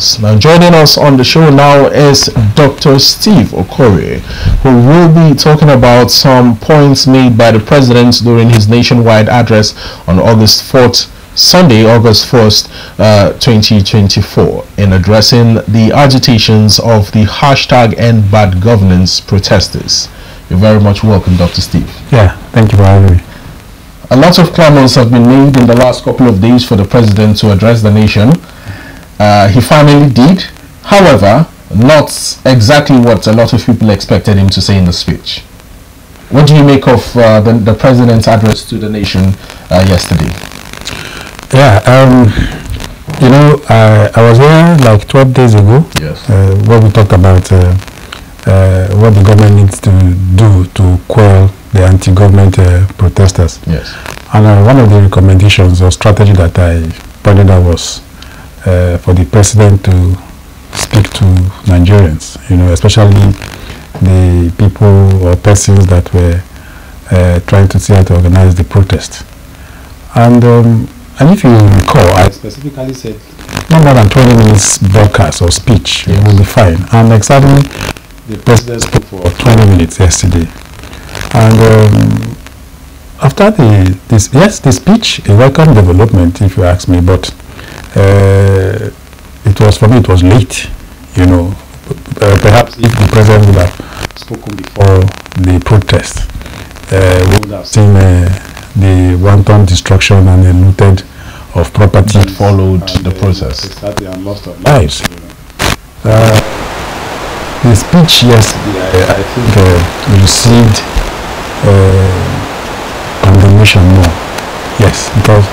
us. Now, joining us on the show now is Dr. Steve Okwori, who will be talking about some points made by the president during his nationwide address on August 4th, Sunday, August 1st, uh, 2024, in addressing the agitations of the hashtag End Bad Governance protesters. You're very much welcome, Dr. Steve. Yeah, thank you for having me. A lot of clamors have been made in the last couple of days for the president to address the nation. Uh, he finally did. However, not exactly what a lot of people expected him to say in the speech. What do you make of uh, the, the, president's address to the nation uh, yesterday? Yeah, um, you know, I, I was here like 12 days ago yes. Uh, where we talked about uh, uh, what the government needs to do to quell the anti-government uh, protesters. Yes. And uh, one of the recommendations or strategy that I pointed out was uh, for the president to speak to Nigerians, you know, especially the people or persons that were uh, trying to see how to organize the protest. And um, and if you recall, I specifically said no more than 20 minutes broadcast or speech yes. will be fine. And exactly the president spoke for 20 minutes yesterday. And um, after the this yes the speech a welcome development if you ask me but uh, it was for me it was late you know. Uh, perhaps if the president would have spoken before the protest uh, we would have seen uh, the wanton destruction and the looted of property that followed the process. Lost of lives uh, the speech yesterday I, I think uh, received condemnation more. Yes, because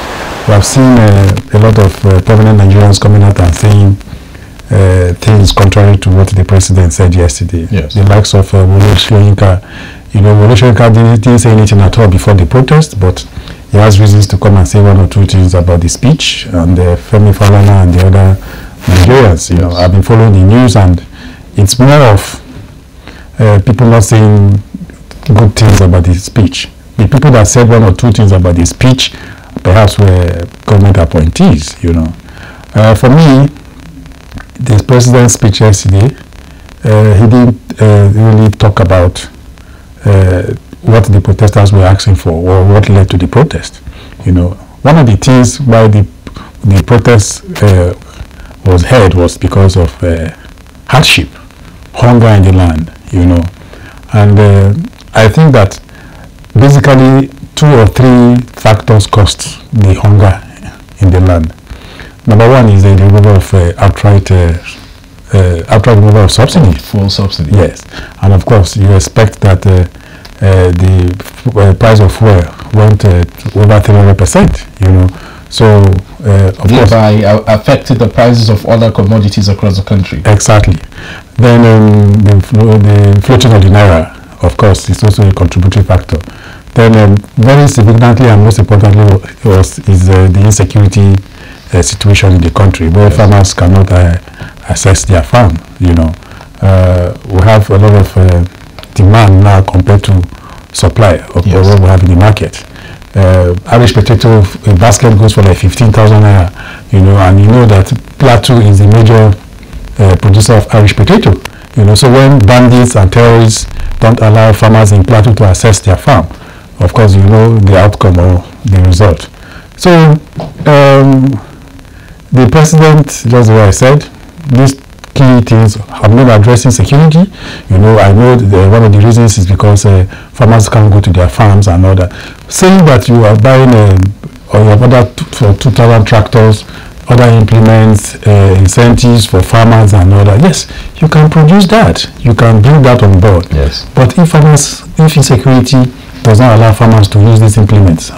we have seen uh, a lot of uh, prominent Nigerians coming out and saying uh, things contrary to what the president said yesterday. Yes. The likes of uh, Wole Soyinka. You know, Wole Soyinka didn't, didn't say anything at all before the protest, but he has reasons to come and say one or two things about the speech and uh, Femi Falana and the other Nigerians. You yes. know, I've been following the news and it's more of uh, people not saying good things about the speech. The people that said one or two things about the speech perhaps were government appointees, you know. Uh, for me, the president's speech yesterday, uh, he didn't uh, really talk about uh, what the protesters were asking for or what led to the protest. You know, one of the things why the the protest uh, was held was because of uh, hardship, hunger in the land. You know, and I think that basically two or three factors caused the hunger in the land. Number one is the removal of uh, outright uh, uh, outright removal of subsidy. Full subsidy. Yes, and of course you expect that uh, uh, the uh, price of fuel went over 300 percent. You know, so of thereby course, affected the prices of other commodities across the country. Exactly. Then um, the, the floating of the naira of course, is also a contributory factor. Then, um, very significantly and most importantly, was is uh, the insecurity uh, situation in the country, where yes. farmers cannot uh, access their farm. You know, uh, we have a lot of uh, demand now compared to supply of yes. what we have in the market. Uh, average potato a basket goes for like 15,000 naira, you know, and you know that Plateau is the major producer of Irish potato. You know, so when bandits and terrorists don't allow farmers in Plateau to access their farm. Of course, you know the outcome or the result. So, um, the president, just what I said, these key things have been addressing security. You know, I know the, one of the reasons is because uh, farmers can't go to their farms and all that. Saying that you are buying um, or you have ordered for 2,000 tractors other implements, uh, incentives for farmers and all that. Yes, you can produce that. You can bring that on board. Yes. But if farmers, if insecurity does not allow farmers to use these implements,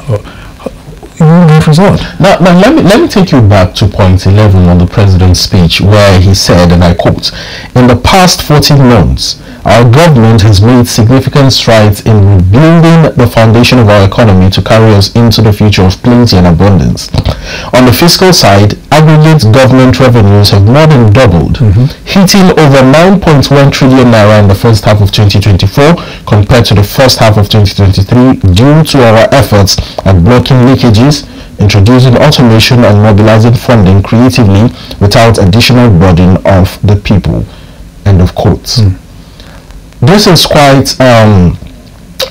you won't get result. Now, now let me let me take you back to point 11 on the president's speech where he said, and I quote, "In the past 14 months." Our government has made significant strides in rebuilding the foundation of our economy to carry us into the future of plenty and abundance. On the fiscal side, aggregate government revenues have more than doubled, mm -hmm. hitting over 9.1 trillion naira in the first half of 2024 compared to the first half of 2023 due to our efforts at blocking leakages, introducing automation and mobilizing funding creatively without additional burden of the people. End of quotes. Mm. This is quite um,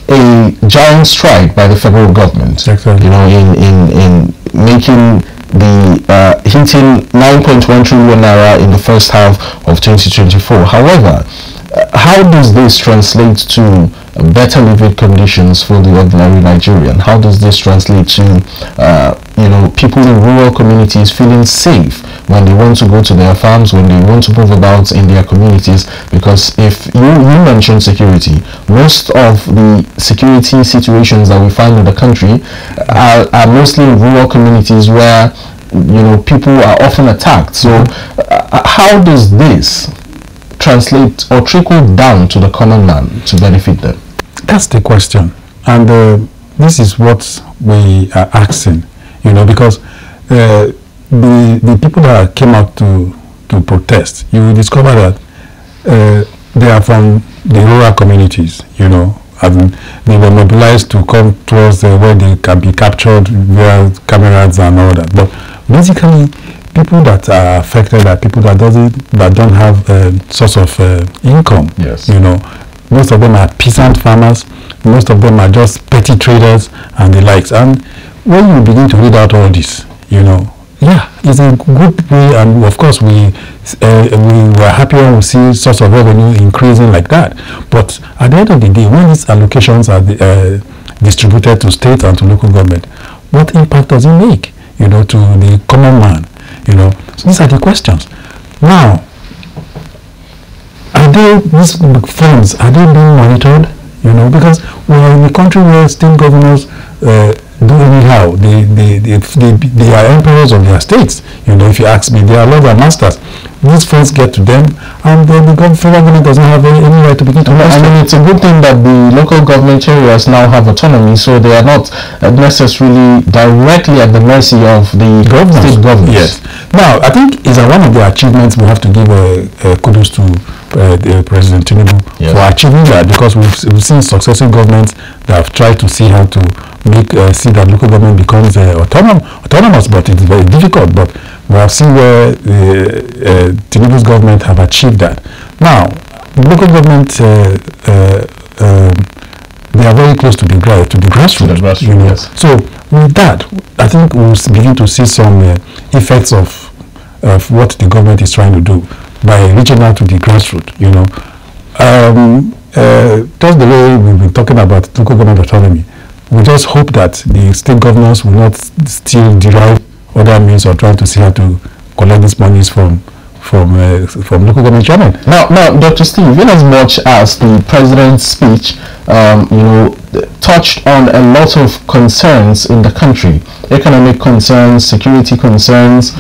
a giant stride by the federal government. Exactly. You know, in in in making the uh, hitting 9.1 trillion naira in the first half of 2024. However, how does this translate to better living conditions for the ordinary Nigerian? How does this translate to, uh, you know, people in rural communities feeling safe when they want to go to their farms, when they want to move about in their communities? Because if you, you mentioned security, most of the security situations that we find in the country are, are mostly in rural communities where, you know, people are often attacked. So uh, how does this translate or trickle down to the common man to benefit them? That's the question. And uh, this is what we are asking, you know, because uh, the, the people that came out to, to protest, you will discover that uh, they are from the rural communities, you know, and they were mobilized to come towards the where they can be captured via cameras and all that. But basically, people that are affected are people that doesn't that don't have a source of uh, income. Yes. You know, most of them are peasant farmers. Most of them are just petty traders and the likes. And when you begin to read out all this, you know, yeah, it's a good way. And of course, we uh, we were happy when we see source of revenue increasing like that. But at the end of the day, when these allocations are uh, distributed to state and to local government, what impact does it make? You know, to the common man you know, so these are the questions. Now, are they these funds are they being monitored? You know, because we're in a country where state governors uh, do anyhow. They, they, they, they, they are emperors of their states. You know, if you ask me, they are lords and masters. These funds get to them, and the federal government doesn't have any, any right to begin to. I mean, it's a good thing that the local government areas now have autonomy, so they are not necessarily directly at the mercy of the government. state governments. Yes. Now, I think is one of the achievements we have to give a, a kudos to uh, President Tinubu yes. for achieving that because we've, we've seen successive governments that have tried to see how to make uh, see that local government becomes uh, autonom autonomous, but it's very difficult. But we have seen where the uh, Tinubu's government have achieved that. Now, local government, uh, uh, um, they are very close to the to the grassroots. You know? yes. So with that, I think we'll begin to see some uh, effects of of what the government is trying to do by reaching out to the grassroots. You know, um, uh, just the way we've been talking about local government autonomy we just hope that the state governors will not still derive other means or try to see how to collect these monies from from uh, from local government chairman. Now, now, Dr. Steve, in as much as the president's speech, um, you know, touched on a lot of concerns in the country, economic concerns, security concerns,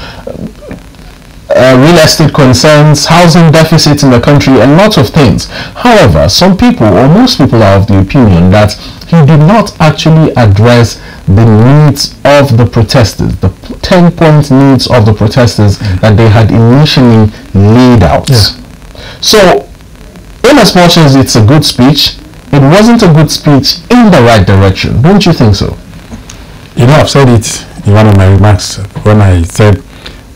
uh, real estate concerns, housing deficits in the country, and lots of things. However, some people, or most people, are of the opinion that he did not actually address the needs of the protesters, the 10 point needs of the protesters that they had initially laid out. Yeah. So, in as much as it's a good speech, it wasn't a good speech in the right direction. Don't you think so? You know, I've said it in one of my remarks when I said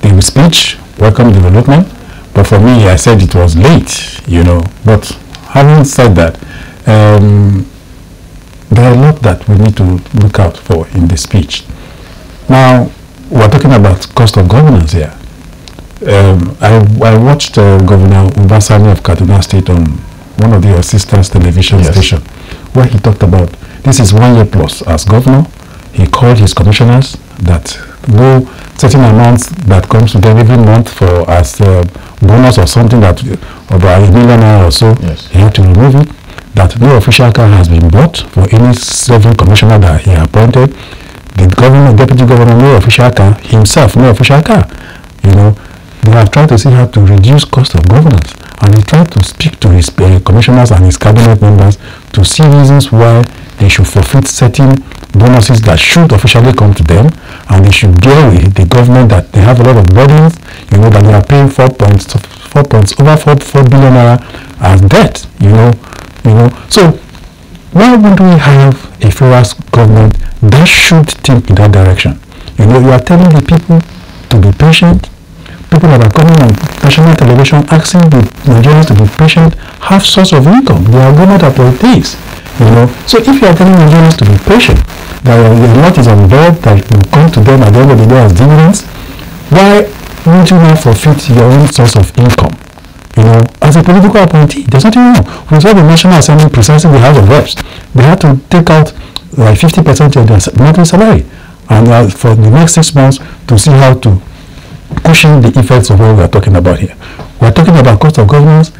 the speech welcome development, but for me, I said it was late, you know. But having said that, um, there are a lot that we need to look out for in the speech. Now, we're talking about cost of governance here. Um, I, I, watched uh, Governor Uba Sani of Kaduna State on one of the assistance television yes. station where he talked about this is one year plus as governor. He called his commissioners that no certain amounts that comes to them every month for as uh, bonus or something that about a million or so, yes. he had to remove it that no official car has been bought for any serving commissioner that he appointed. The governor, deputy governor, no official car, himself, no official car. You know, they have tried to see how to reduce cost of governance. And he tried to speak to his uh, commissioners and his cabinet members to see reasons why they should forfeit certain bonuses that should officially come to them and they should with the government that they have a lot of burdens, you know, that they are paying four points, four points, over four, four billion naira as debt, you know, you know. So why would we have a federal government that should think in that direction? You know, you are telling the people to be patient. People that are coming on national television asking the Nigerians to be patient have source of income. They are going government appointees. You know, so if you are telling Nigerians to be patient, that a lot is on board that will come to them at the end of the day as dividends, why won't you not forfeit your own source of income? You know, as a political appointee, there's nothing wrong. We saw the National Assembly precisely the House of Reps. They had to take out like 50% of their monthly salary and uh, for the next six months to see how to cushion the effects of what we are talking about here. We are talking about cost of governance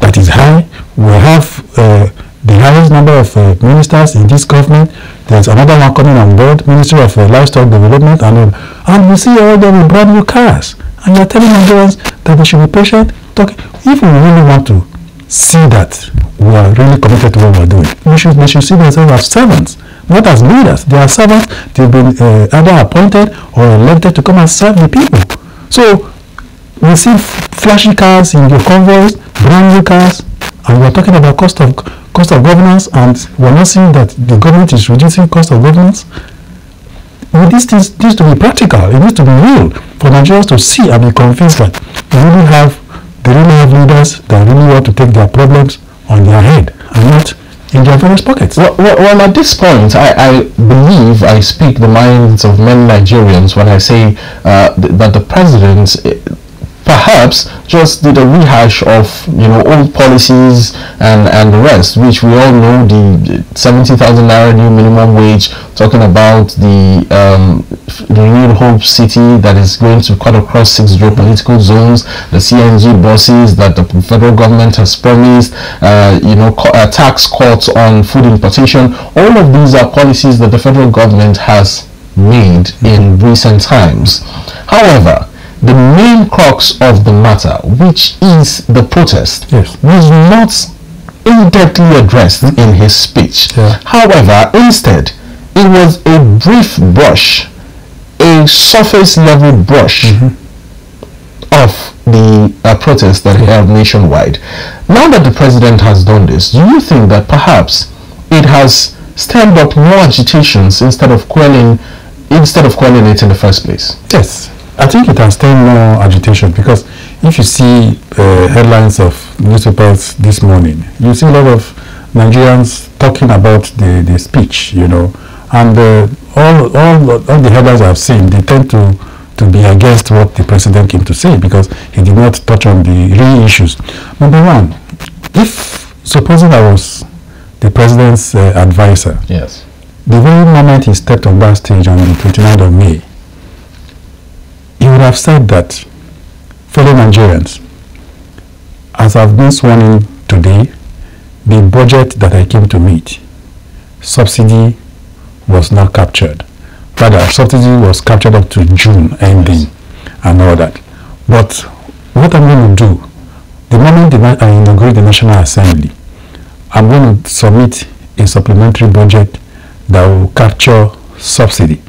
that is high. We have uh, the highest number of uh, ministers in this government. There's another one coming on board, Ministry of uh, Livestock Development, and uh, and we see all them with brand new cars. And you're telling Nigerians that they should be patient. Talk, if we really want to see that we are really committed to what we're doing, we should, they should see themselves as servants, not as leaders. They are servants. They've been uh, either appointed or elected to come and serve the people. So we see flashy cars in your convoys, brand new cars, and we're talking about cost of cost of governance, and we're not seeing that the government is reducing cost of governance. Well, this needs, needs to be practical. It needs to be real for Nigerians to see and be convinced that they really have they really have leaders that really want to take their problems on their head and not in their various pockets. Well, well, well at this point, I, I, believe I speak the minds of many Nigerians when I say uh, th that the president perhaps just did a rehash of you know old policies and and the rest which we all know the 70,000 naira new minimum wage talking about the um, renewed hope city that is going to cut across six geopolitical zones the cng buses that the federal government has promised uh, you know uh, tax cuts on food importation. All of these are policies that the federal government has made in recent times. However the main crux of the matter, which is the protest, yes. was not in-depthly addressed in his speech. Yeah. However, instead, it was a brief brush, a surface level brush mm -hmm. of the uh, protest that yeah. held nationwide. Now that the president has done this, do you think that perhaps it has stemmed up more agitations instead of quelling instead of quelling it in the first place? Yes. I think it has turned more agitation because if you see uh, headlines of newspapers this morning, you see a lot of Nigerians talking about the, the speech, you know, and uh, all, all, all the headlines I've seen, they tend to, to be against what the president came to say because he did not touch on the real issues. Number one, if supposing I was the president's uh, advisor, yes, the very moment he stepped on that stage on the 29th of May, he would have said that, fellow Nigerians, as I've been sworn in today, the budget that I came to meet, subsidy was not captured. Rather, subsidy was captured up to June ending and all that. But what I'm going to do, the moment I inaugurate the National Assembly, I'm going to submit a supplementary budget that will capture subsidy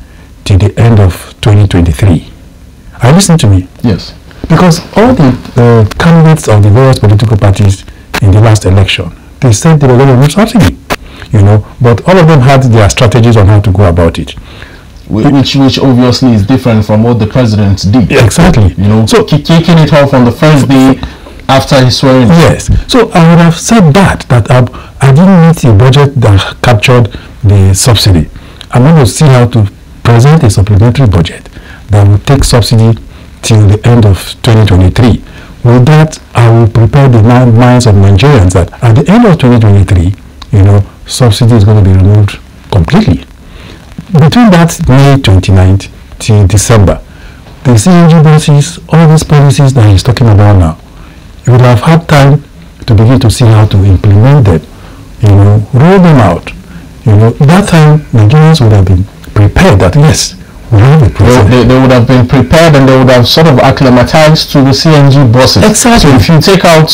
to the end of 2023. Are you listening to me? Yes. Because all the uh, candidates of the various political parties in the last election, they said they were going to remove subsidy, you know, but all of them had their strategies on how to go about it. Which, which obviously is different from what the president did. Exactly. You know, so kicking it off on the first day after his swearing. Yes. So I would have said that that I, I didn't meet a budget that captured the subsidy. I'm going to see how to present a supplementary budget that will take subsidy till the end of 2023. With that, I will prepare the minds of Nigerians that at the end of 2023, you know, subsidy is going to be removed completely. Between that May 29th till December, the CNG all these policies that he's talking about now, you will have had time to begin to see how to implement them, you know, roll them out. You know, that time Nigerians would have been prepared that yes, they, they, they, would have been prepared and they would have sort of acclimatized to the CNG buses. Exactly. So if you take out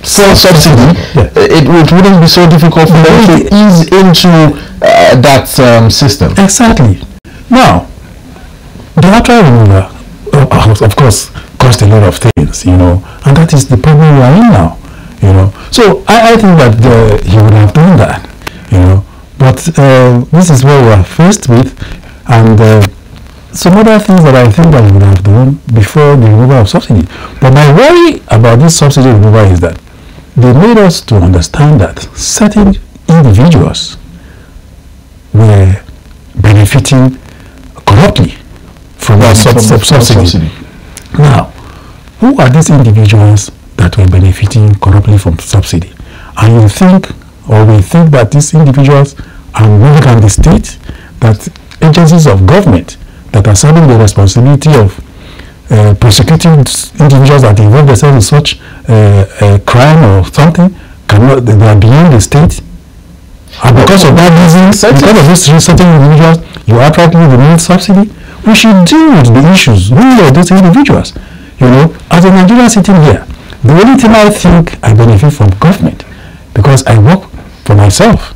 full subsidy, yeah. it, it wouldn't be so difficult for them to ease into uh, that um, system. Exactly. Now, the removal, uh, of course, cost a lot of things, you know, and that is the problem we are in now, you know. So I, I think that the, he would have done that, you know. But uh, this is what we are faced with, and uh, some other things that I think that we would have done before the removal of subsidy. But my worry about this subsidy removal is that they made us to understand that certain individuals were benefiting corruptly from that sub- sub- subsidy. subsidy. Now, who are these individuals that were benefiting corruptly from subsidy? And you think, or we think that these individuals are more than the state, that agencies of government that are serving the responsibility of uh, prosecuting individuals that involve themselves in such uh, uh, crime or something, cannot, they are beyond the state. And because of that reason, Certain- because of this certain individuals, you outrightly remove subsidy. We should deal with the issues. Who are those individuals? You know, as a Nigerian sitting here, the only thing I think I benefit from government, because I work for myself,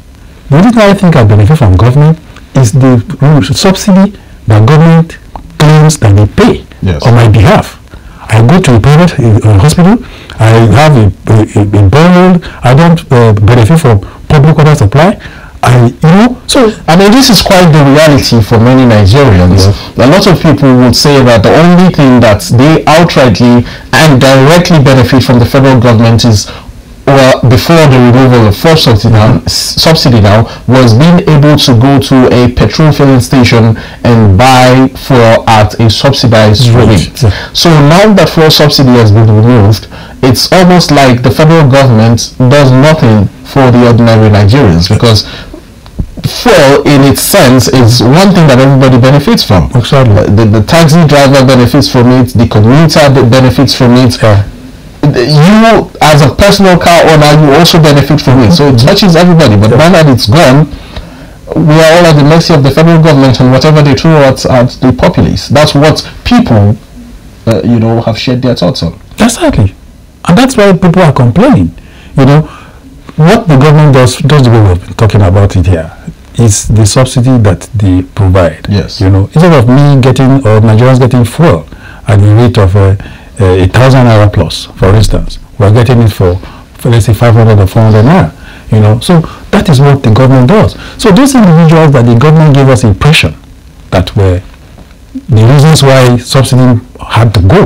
the only thing I think I benefit from government is the uh, subsidy that government claims that they pay Yes. on my behalf. I go to a private uh, uh, hospital. I have a, a, a, borehole. I don't uh, benefit from public water supply. I, you know, so I mean, this is quite the reality for many Nigerians. A lot of people would say that the only thing that they outrightly and directly benefit from the federal government is, well, before the removal of fuel subsidy now, subsidy now, was being able to go to a petrol filling station and buy fuel at a subsidized rate. So now that fuel subsidy has been removed, it's almost like the federal government does nothing for the ordinary Nigerians because fuel in its sense is one thing that everybody benefits from. Exactly. Uh, The, the taxi driver benefits from it, the commuter benefits from it. Yeah. You, as a personal car owner, you also benefit from it. So it touches everybody. But now that it's gone, we are all at the mercy of the federal government and whatever they throw at, at the populace. That's what people, uh, you know, have shared their thoughts on. Exactly. And that's why people are complaining. You know, what the government does, does the way we've been talking about it here, is the subsidy that they provide. Yes. You know, instead of me getting, or Nigerians getting fuel at the rate of uh, a thousand naira plus, for instance, we're getting it for, for let's say 500 or 400 naira. You know, so that is what the government does. So those individuals that the government gave us impression that were the reasons why subsidy had to go.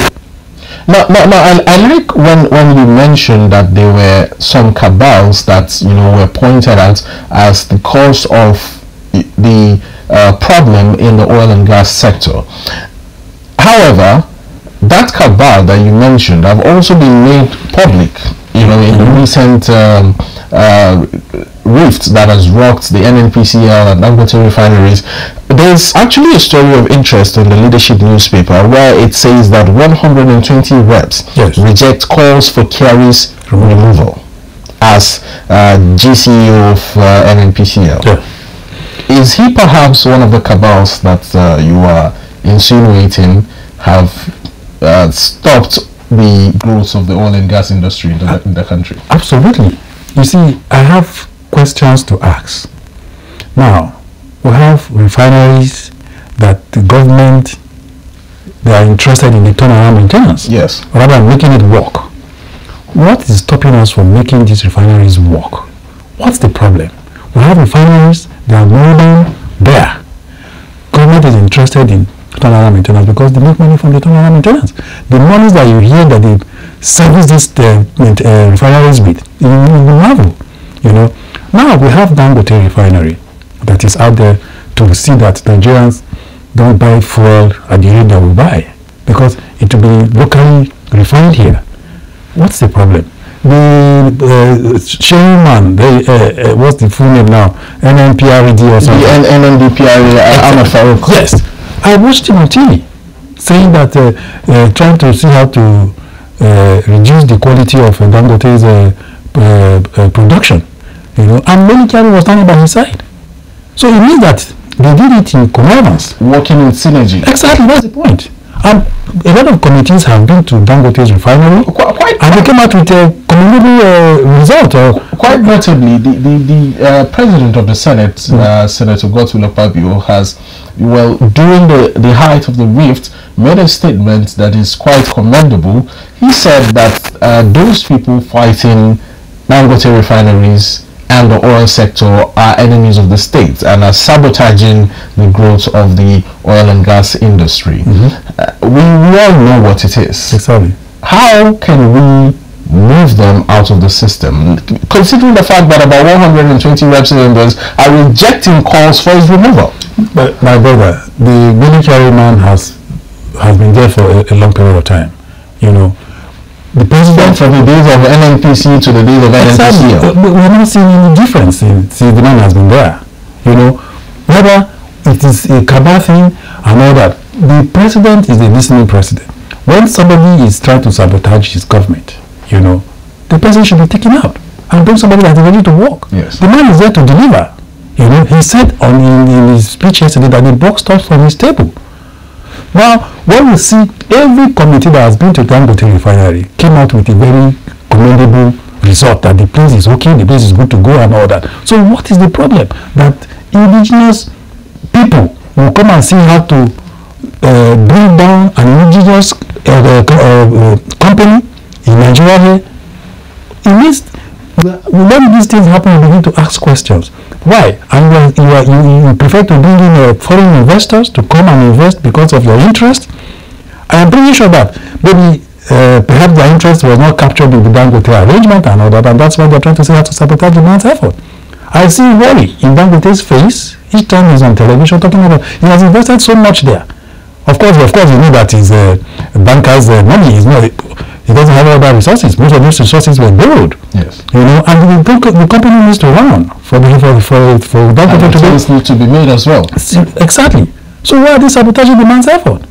Now, now, now I, I like when, when you mentioned that there were some cabals that you know were pointed at as the cause of the uh, problem in the oil and gas sector. However, that cabal that you mentioned have also been made public. You know, in the recent um, uh, rift that has rocked the NNPCL and Dangote refineries. There's actually a story of interest in the leadership newspaper where it says that 120 reps Yes. reject calls for Kyari's removal as uh, GCEO of uh, NNPCL. Is he perhaps one of the cabals that uh, you are insinuating have uh, stopped the growth of the oil and gas industry in the, in the country? Absolutely. You see, I have questions to ask. Now, we have refineries that the government they are interested in the turnaround maintenance. Yes. Rather than making it work. What is stopping us from making these refineries work? What's the problem? We have refineries, they are more than there. Government is interested in turnaround maintenance because they make money from the turnaround maintenance. The monies that you hear that they service these uh, main- uh, refineries with, you you marvel. You know, now we have Dangote refinery that is out there to see that Nigerians don't buy fuel at the rate that we buy because it will be locally refined here. What's the problem? The uh, chairman, the, uh, uh, what's the full name now? NNPRD or The something. N- NNDPRA, Ahmad Farouk. Yes, I watched him on TV saying that uh, uh, trying to see how to uh, reduce the quality of uh, Dangote's uh, uh, uh, production, you know, and Mele Kyari was standing by his side. So it means that they did it in connivance. Working in synergy. Exactly, that's the point. And a lot of committees have been to Dangote's refinery, Qu- quite, and they came out with a commendable uh, result. Or quite notably, the the, the uh, president of the Senate, uh, Senator Godswill Akpabio, has, well, during the, the height of the rift, made a statement that is quite commendable. He said that uh, those people fighting Dangote refineries and the oil sector are enemies of the state and are sabotaging the growth of the oil and gas industry. Uh, we, we all know what it is. Exactly. How can we move them out of the system, considering the fact that about 120 representatives are rejecting calls for his removal? But my brother, the military man has has been there for a, a long period of time. You know, the president From the days of NNPC to the days of Exactly. NNPCL. Uh, but We're not seeing any difference in, since the man has been there. You know, whether it is a cabal thing and all that, the president is a listening president. When somebody is trying to sabotage his government, you know, the person should be taken out and bring somebody that is ready to work. Yes. The man is there to deliver. You know, he said on in, in his speech yesterday that the box stops from his table. Now, when we see every committee that has been to Dangote refinery came out with a very commendable result that the place is okay, the place is good to go and all that. So what is the problem? That indigenous people will come and see how to uh, bring down an indigenous uh, uh, co- uh, uh, company in Nigeria here. It means when these things happen, you begin to ask questions. Why? And you, are, you, you, prefer to bring in uh, foreign investors to come and invest because of your interest? I am pretty sure that maybe uh, perhaps their interest was not captured in the Dangote arrangement and all that, and that's why they're trying to say how to sabotage the man's effort. I see worry in Dangote's face each time he's on television talking about he has invested so much there. Of course, of course, you know that his uh, banker's uh, money is not. He doesn't have other resources. Most of those resources were borrowed. Yes. You know, and the, the company needs to run for the for for for Dangote to be need to be made as well. exactly. So why are they sabotaging the man's effort?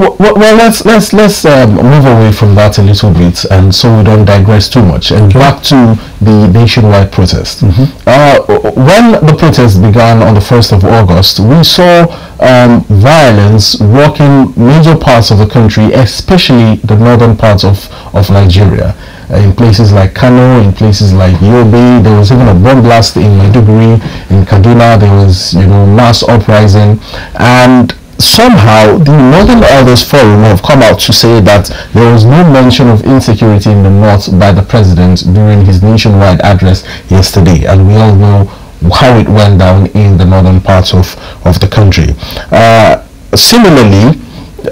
Well, well let's let's let's um, move away from that a little bit, and so we don't digress too much, and back to the nationwide protest. Uh, when the protest began on the first of August, we saw um, violence rocking major parts of the country, especially the northern parts of of Nigeria. Uh, in places like Kano, in places like Yobe, there was even a bomb blast in Maiduguri, in Kaduna, there was you know mass uprising, and somehow the Northern Elders Forum have come out to say that there was no mention of insecurity in the North by the president during his nationwide address yesterday, and we all know how it went down in the northern parts of, of the country. Uh, similarly,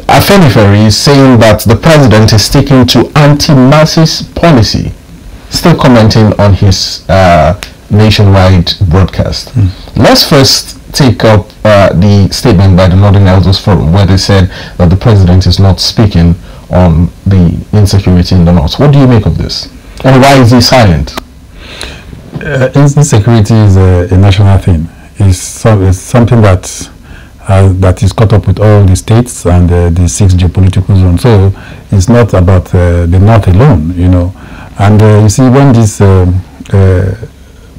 Afenifere is saying that the president is sticking to anti-masses policy, still commenting on his uh, nationwide broadcast. Let's first take up uh, the statement by the Northern Elders Forum where they said that the president is not speaking on the insecurity in the north. What do you make of this? And why is he silent? Uh, insecurity is a, a national thing. It's, some, it's something that uh, that is caught up with all the states and uh, the six geopolitical zones. So it's not about uh, the north alone, you know. And uh, you see, when this um, uh,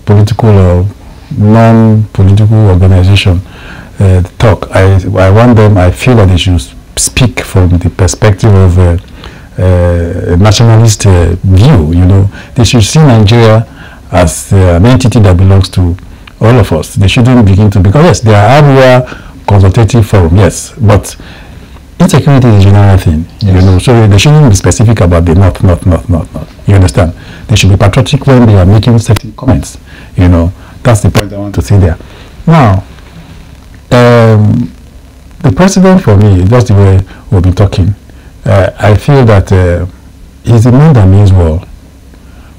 political non-political organization uh, talk, I, I want them. I feel that they should speak from the perspective of uh, uh, a nationalist uh, view. You know, they should see Nigeria as uh, an entity that belongs to all of us. They shouldn't begin to because yes, they are area consultative forum, yes, but insecurity is a general thing. You know, so they shouldn't be specific about the north, north, north, north, north. You understand? They should be patriotic when they are making certain comments. You know, that's the point I want to say there. Now, um, the president for me, just the way we've been talking, uh, I feel that uh, he's a man that means well,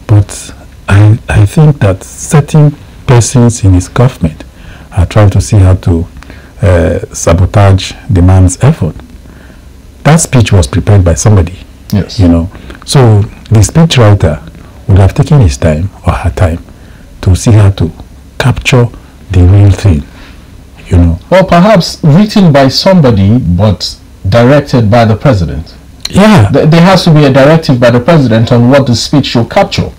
but I, I think that certain persons in his government are trying to see how to uh, sabotage the man's effort. That speech was prepared by somebody, Yes. you know. So the speechwriter would have taken his time or her time to see how to capture the real thing, you know. Well, perhaps written by somebody but directed by the president. Yeah, Th- There has to be a directive by the president on what the speech should capture.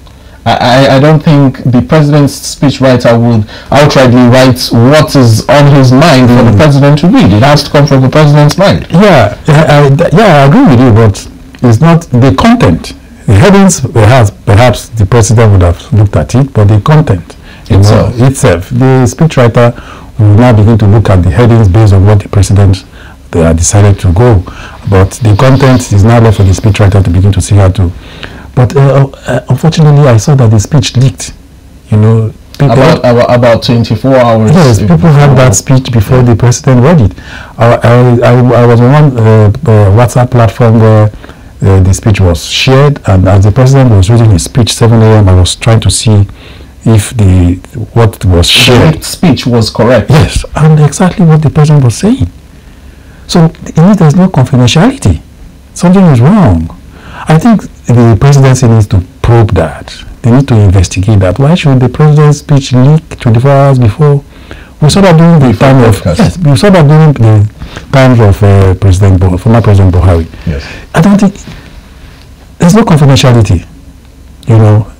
I, I, don't think the president's speechwriter would outrightly write what is on his mind for the mm. president to read. It has to come from the president's mind. Yeah, I, I, yeah, I agree with you, but it's not the content. The headings, perhaps, perhaps the president would have looked at it, but the content you know, Itself. itself, the speechwriter will now begin to look at the headings based on what the president they are decided to go. But the content is now left for the speechwriter to begin to see how to. But uh, uh, unfortunately, I saw that the speech leaked You know, people about, about, about 24 hours. Yes, people had that speech before yeah. the president read it. I, I, I, was on one uh, uh, WhatsApp platform where uh, the speech was shared, and as the president was reading his speech 7 a.m., I was trying to see if the what was shared the speech was correct. Yes, and exactly what the president was saying. So in it, there's no confidentiality. Something is wrong. I think the presidency needs to probe that. They need to investigate that. Why should the president's speech leak 24 hours before? We saw that during the time of yes, we saw that during the times of uh, President Bo, former President Buhari. Yes. I don't think there's no confidentiality. You know,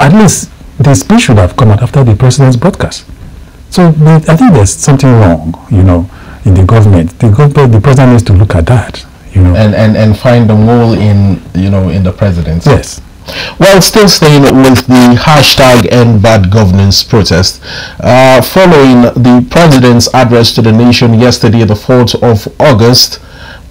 at least the speech should have come out after the president's broadcast. So I think there's something wrong. You know, in the government, the government, the president needs to look at that. You know, and and and find the mole in you know in the presidency. Yes. Well, still staying with the hashtag End Bad Governance protest, uh, following the president's address to the nation yesterday, the 4th of August,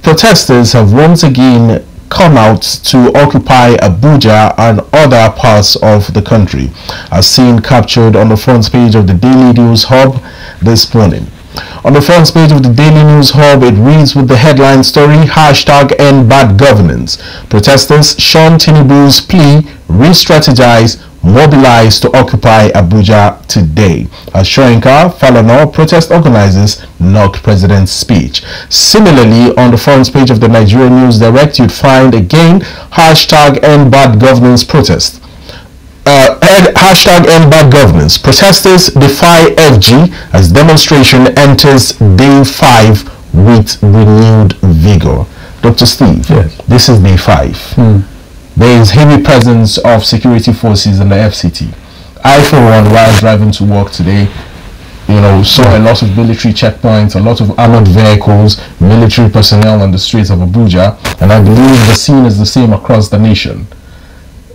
protesters have once again come out to occupy Abuja and other parts of the country, as seen captured on the front page of the Daily News Hub this morning. On the front page of the Daily News Hub, it reads with the headline story, hashtag end bad governance. Protesters Sean Tinubu's plea, re-strategize, mobilize to occupy Abuja today. As Soyinka Falana, protest organizers knock president's speech. Similarly, on the front page of the Nigerian News Direct, you'd find again hashtag end bad governance protest uh, hashtag end bad governance. Protesters defy FG as demonstration enters day five with renewed vigor. Dr. Steve, yes. this is day five. Hmm. There is heavy presence of security forces in the FCT. I, for one, while driving to work today, you know, saw a lot of military checkpoints, a lot of armored vehicles, military personnel on the streets of Abuja, and I believe the scene is the same across the nation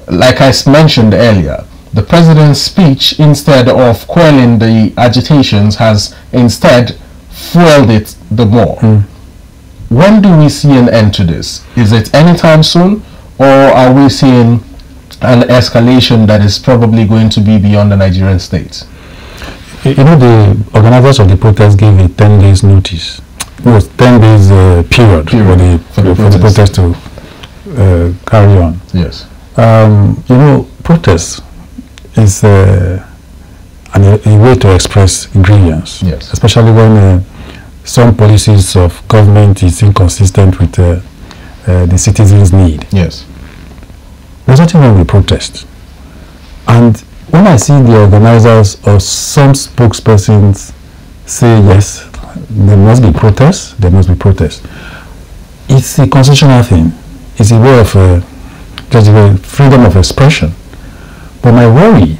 like I mentioned earlier, the president's speech, instead of quelling the agitations, has instead fueled it the more. Mm. When do we see an end to this? Is it anytime soon, or are we seeing an escalation that is probably going to be beyond the Nigerian state? You know, the organizers of the protest gave a 10 days notice. It was 10 days uh, period, period, for the, for the, for the protest to uh, carry on. Yes. Um, you know, protest is uh, an, a way to express grievance, yes. especially when uh, some policies of government is inconsistent with uh, uh the citizens' need. Yes. There's nothing wrong with protest. And when I see the organizers or some spokespersons say, yes, there must be protest, there must be protest, it's a constitutional thing. It's a way of just the freedom of expression. But my worry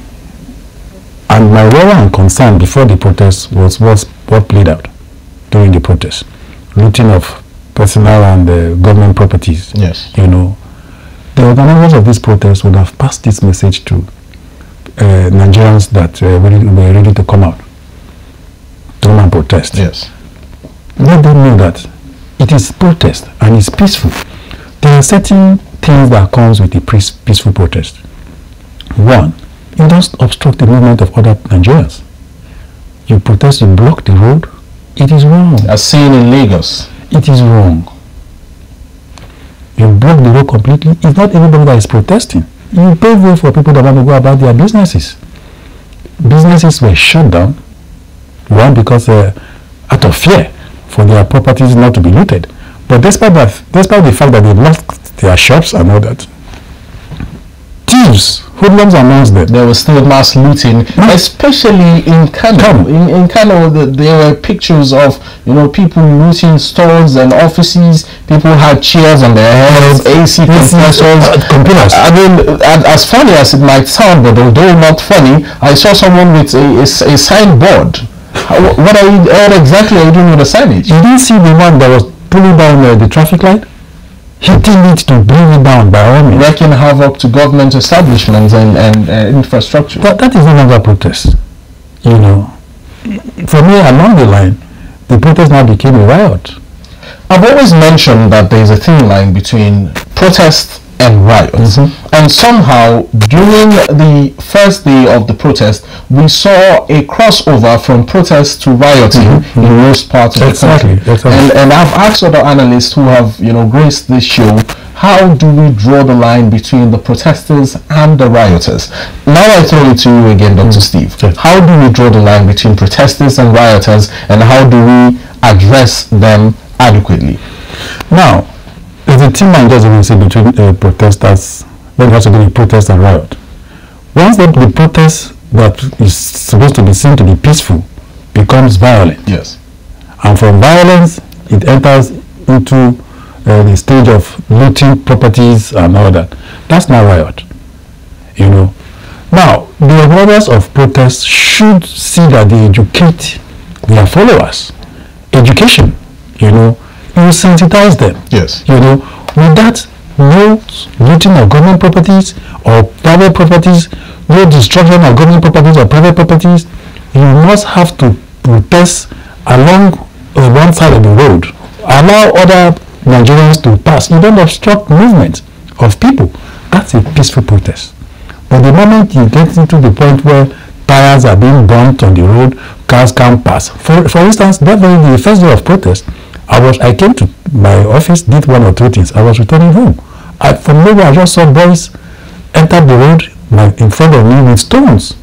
and my worry and concern before the protest was, was what played out during the protest. Looting of personal and uh, government properties. Yes. You know, the organizers of this protest would have passed this message to uh, Nigerians that uh, were ready to come out to come and protest. Yes. Let them know that it is protest and it's peaceful. There are certain things that comes with a peaceful protest. One, you don't obstruct the movement of other Nigerians. You protest, you block the road. It is wrong. As seen in Lagos. It is wrong. You block the road completely. It's not everybody that is protesting. You pave way for people that want to go about their businesses. Businesses were shut down. One, because uh, out of fear for their properties not to be looted. But despite that, despite the fact that they lost their shops and all that. Thieves, hoodlums amongst them. There was still mass looting, especially in Kano. In, in Kano, the, there were pictures of you know people looting stores and offices. People had chairs on their heads, AC compressors. Computers. I mean, as funny as it might sound, but although not funny, I saw someone with a, a, a signboard. What are you? What exactly are you doing with the signage? You didn't see the one that was pulling down uh, the traffic light? Hitting it to bring it down by all means. Wreaking havoc to government establishments and, and uh, infrastructure. But that is no longer protest. You know, for me, along the line, the protest now became a riot. I've always mentioned that there is a thin line between protest and riot. Mm -hmm. and somehow during the first day of the protest, we saw a crossover from protest to rioting in most parts of Exactly, the country. exactly. And, and I've asked other analysts who have, you know, graced this show, how do we draw the line between the protesters and the rioters? Now I throw it to you again, Dr. Steve. Yes. How do we draw the line between protesters and rioters, and how do we address them adequately? Now, a team line just even say between uh, protesters when it has to be a protest and riot. Once the, the protest that is supposed to be seen to be peaceful becomes violent, Yes. and from violence it enters into uh, the stage of looting properties and all that. That's not riot, you know. Now, the organizers of protests should see that they educate their followers. Education, you know, you sensitize them. Yes. You know, with that, no looting of government properties or private properties, no destruction of government properties or private properties, you must have to protest along uh, one side of the road. Allow other Nigerians to pass. You don't obstruct movement of people. That's a peaceful protest. But the moment you get into the point where tires are being burnt on the road, cars can't pass. For, for instance, that was the first day of protest, I was I came to my office, did one or two things. I was returning home. I, from nowhere, I just saw boys enter the road my, in front of me with stones.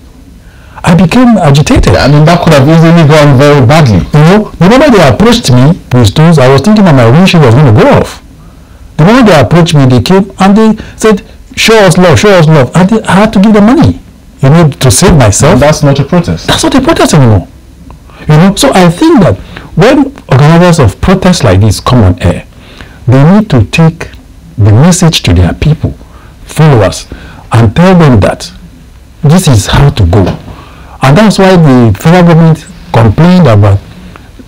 I became agitated. I mean, that could have easily gone very badly. You know, the moment they approached me with stones, I was thinking that my windshield was going to go off. The moment they approached me, they came and they said, "Show us love, show us love," and they, I had to give them money, you know, to save myself. That's not a protest. That's not a protest anymore. You know, so I think that when organizers of protests like this come on air, they need to take the message to their people, followers, and tell them that this is how to go. And that's why the federal government complained about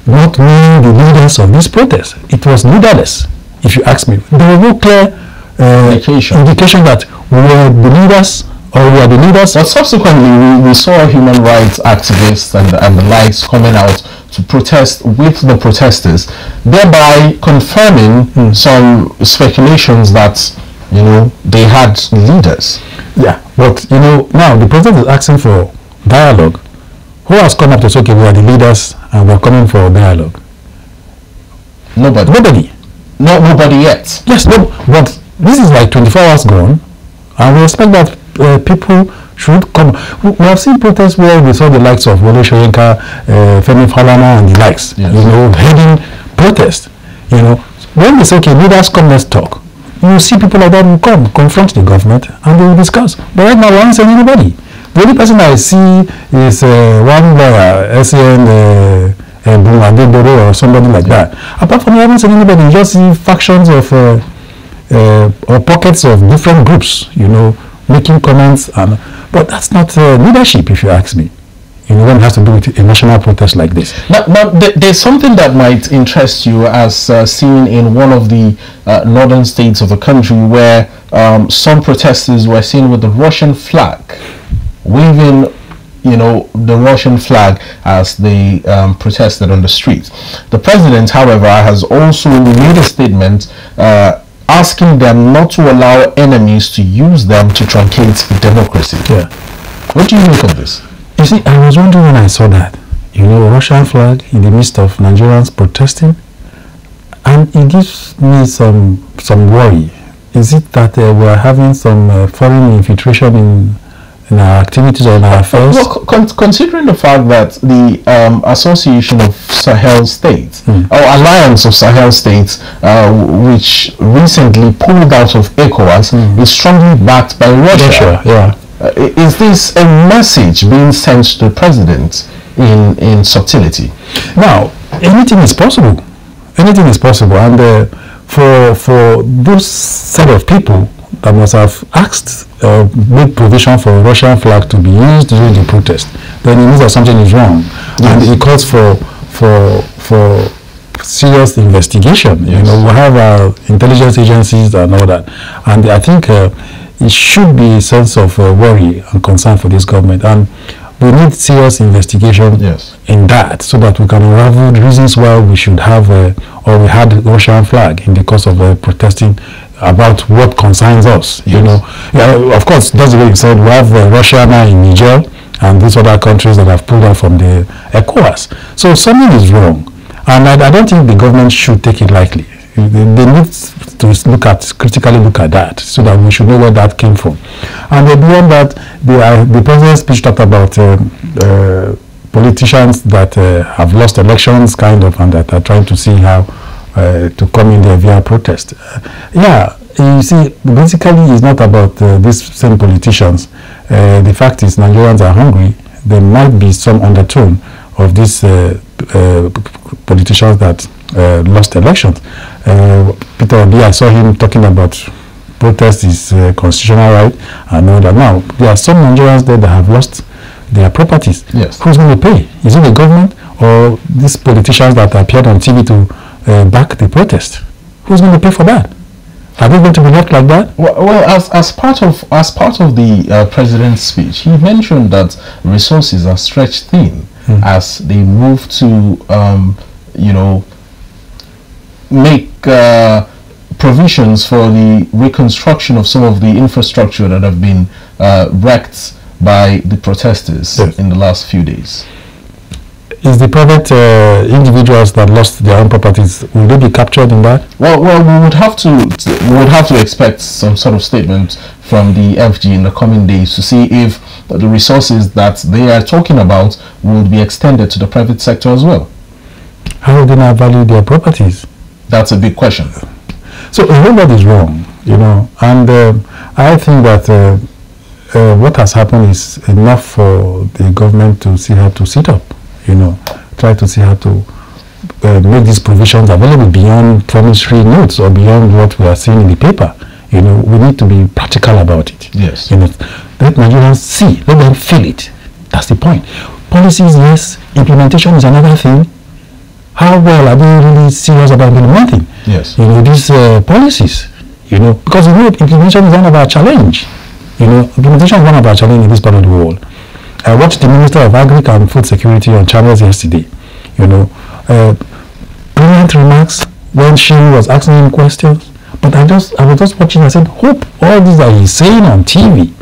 not knowing the leaders of this protest. It was leaderless, if you ask me. There was no clear uh, Indication. indication that we were the leaders or we are the leaders. But subsequently, we, we saw human rights activists and, and the likes coming out to protest with the protesters, thereby confirming hmm. some speculations that, you know, they had leaders. Yeah, but you know, now the president is asking for dialogue. Who has come up to say, okay, we are the leaders and we're coming for dialogue? Nobody. Nobody. No, nobody yet. Yes, no, but this is like 24 hours gone, and we expect that uh, people should come. We, have seen protests where we saw the likes of Wole Soyinka, uh, Femi Falana, and the likes, Yes. you know, heading protest. You know, when they say, okay, leaders come, let's talk, you see people like that will come, confront the government, and they will discuss. But right now, we haven't seen anybody. The only person I see is uh, one lawyer, SAN uh, uh, or somebody like that. Apart from that, I haven't seen anybody. You just see factions of uh, uh, or pockets of different groups, you know, making comments. And, but that's not uh, leadership, if you ask me. You know, when it has to do with a national protest like this. Now, th- there's something that might interest you as uh, seen in one of the uh, northern states of the country where um, some protesters were seen with the Russian flag, waving, you know, the Russian flag as they um, protested on the street. The president, however, has also made a statement uh, asking them not to allow enemies to use them to truncate democracy. Yeah. What do you make of this? You see, I was wondering when I saw that, you know, Russian flag in the midst of Nigerians protesting, and it gives me some some worry. Is it that uh, we're having some uh, foreign infiltration in in our activities or in our affairs? Well, con- considering the fact that the um, Association of Sahel States, or Alliance of Sahel States, uh, which recently pulled out of ECOWAS, is strongly backed by Russia. yeah. Uh, is this a message being sent to the president in, in subtlety? Now, anything is possible. Anything is possible, and uh, for for those set of people that must have asked, uh, made provision for a Russian flag to be used during the protest, then it means that something is wrong, and it calls for for for serious investigation. You know, we have our intelligence agencies and all that, and I think uh, it should be a sense of uh, worry and concern for this government, and we need serious investigation Yes. in that so that we can unravel the reasons why we should have uh, or we had the Russian flag in the course of uh, protesting about what concerns us. You Yes. know, yeah, of course, that's the way you said. We have uh, Russia now in Niger and these other countries that have pulled out from the ECOWAS. So something is wrong, and I, I don't think the government should take it lightly. They, they need to look at critically look at that so that we should know where that came from. And beyond that, the, uh, the president's speech talked about um, uh, politicians that uh, have lost elections, kind of, and that are trying to see how uh, to come in there via protest. Uh, yeah, you see, basically, it's not about uh, these same politicians. Uh, the fact is, Nigerians are hungry. There might be some undertone of these uh, uh, politicians that uh, lost elections. Uh, Peter Obi, I saw him talking about protest is uh, constitutional right and all that. Now, there are some Nigerians there that have lost their properties. Yes. Who's going to pay? Is it the government or these politicians that appeared on TV to uh, back the protest? Who's going to pay for that? Are they going to be left like that? Well, well as, as part of as part of the uh, president's speech, he mentioned that resources are stretched thin as they move to, um, you know, make uh, provisions for the reconstruction of some of the infrastructure that have been uh, wrecked by the protesters Yes. in the last few days. Is the private uh, individuals that lost their own properties, will they be captured in that? Well, well, we would have to we would have to expect some sort of statement from the FG in the coming days to see if the resources that they are talking about would be extended to the private sector as well. How will they now value their properties? That's a big question. So a whole lot is wrong, you know, and um I think that uh, uh, what has happened is enough for the government to see how to sit up, you know, try to see how to uh, make these provisions available beyond promissory notes or beyond what we are seeing in the paper. You know, we need to be practical about it. Yes. You know, let Nigerians see, let them feel it. That's the point. Policies, yes. Implementation is another thing. How well are they really serious about implementing? Yes. you know, these uh, policies, you know, because you know, implementation is one of our challenge. You know, implementation is one of our challenge in this part of the world. I watched the Minister of Agric and Food Security on channels yesterday. You know, uh, brilliant remarks when she was asking him questions. But I just, I was just watching. I said, hope all these that he's saying on TV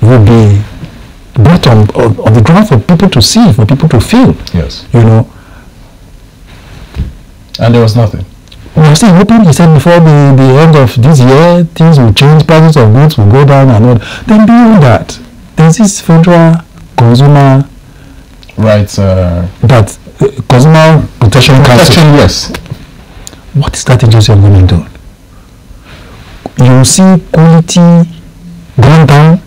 will be brought on, on, on the ground for people to see, for people to feel. Yes. You know, And there was nothing. we are still hoping, he said, before the, the end of this year, things will change, prices of goods will go down and all. Then beyond that, there's this federal consumer, Right. Uh, that uh, consumer protection council. protection. Yes. What is that agency of government doing? You see quality gone down,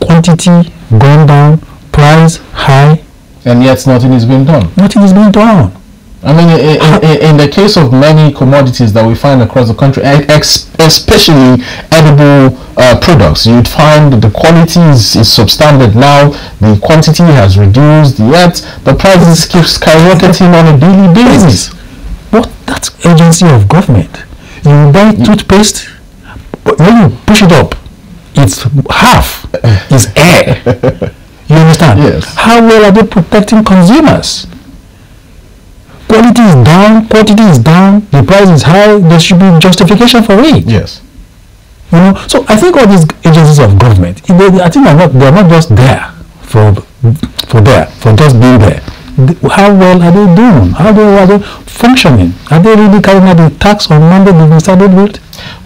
quantity gone down, price high, And yet nothing is being done. nothing is being done. I mean, in, in, in the case of many commodities that we find across the country, especially edible uh, products, you'd find that the quality is, is substandard now, the quantity has reduced, yet the prices keep skyrocketing on a daily basis. What that agency of government? You buy toothpaste, but when you push it up, it's half is air. You understand? Yes. How well are they protecting consumers? Quality is down, quantity is down, the price is high. There should be justification for it. Yes. You know, so I think all these agencies of government, they, I think they're not, they're not just there for, for there, for just being there. How well are they doing? How they, are they functioning? Are they really carrying out the tax on Monday they've been started with?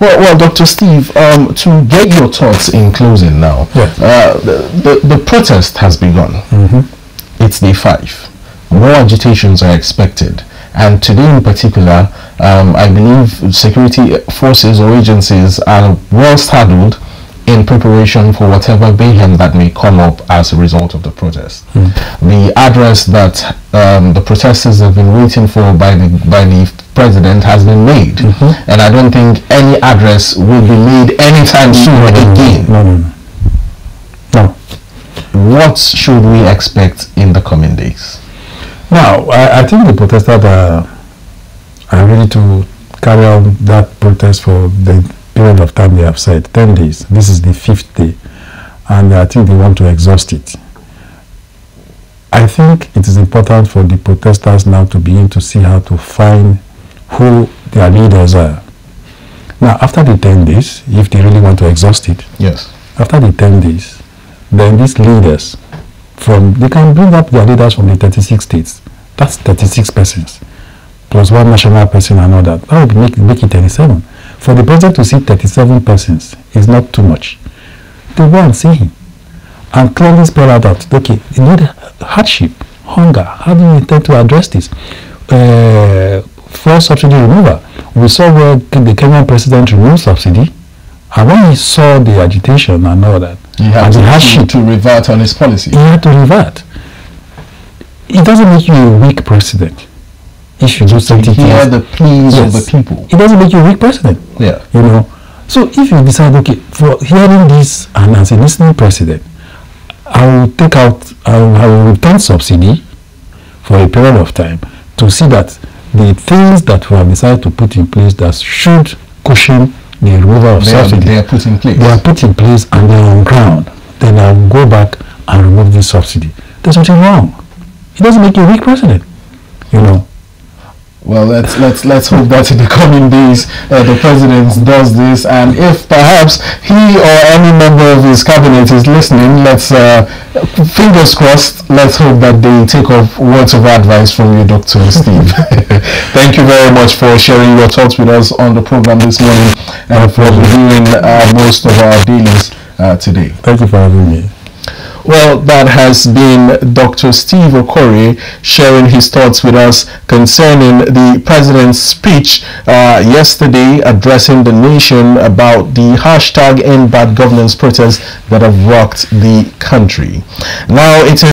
Well, well, Dr. Steve, um, to get your thoughts in closing now, Yeah. uh, the, the, the protest has begun. Mm-hmm. It's day five. More agitations are expected. And today, in particular, um, I believe security forces or agencies are well saddled in preparation for whatever mayhem that may come up as a result of the protest. The address that um, the protesters have been waiting for by the by the president has been made, and I don't think any address will be made anytime soon again. No, no, no. No. What should we expect in the coming days? Now, I, I think the protesters are, are ready to carry on that protest for the period of time they have said 10 days. This is the fifth day, and I think they want to exhaust it. I think it is important for the protesters now to begin to see how to find who their leaders are. Now, after the 10 days, if they really want to exhaust it, Yes. after the 10 days, then these leaders from, they can bring up their leaders from the 36 states. That's 36 persons. Plus one national person and all that. That would make, make it 37. For the president to see 37 persons is not too much. They go and see him and clearly spell out that, okay, you need hardship, hunger. How do you intend to address this? Uh, subsidy removal. We saw where the Kenyan president removed subsidy. And when he saw the agitation and all that, He had and to, hardship, to revert on his policy. he had to revert. It doesn't make you a weak president if you do To something. hear the pleas of the people. It doesn't make you a weak president Yeah. you know. So if you decide, okay, for hearing this and as a listening president, I will take out, I will, I will return subsidy for a period of time to see that the things that we have decided to put in place that should cushion the removal of They are, they are put in place. they are put in place and they are on ground. Then I will go back and remove this subsidy. There's nothing wrong. It doesn't make you a weak president, you know. Well, let's let's let's hope that in the coming days uh, the president does this, and if perhaps he or any member of his cabinet is listening, let's uh, fingers crossed. Let's hope that they take off words of advice from you, Dr. Steve. Thank you very much for sharing your thoughts with us on the program this morning and for reviewing uh, most of our dealings uh, today. Thank you for having me. Well, that has been Dr. Steve Okwori sharing his thoughts with us concerning the president's speech uh, yesterday addressing the nation about the hashtag End Bad Governance protests that have rocked the country. Now, it is